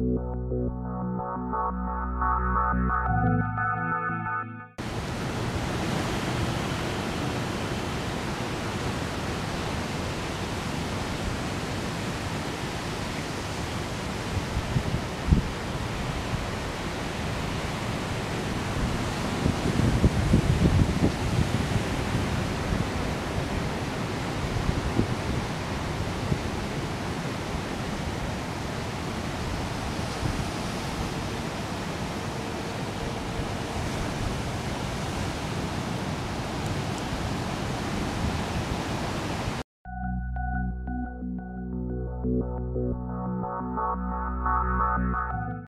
Thank you. Bye.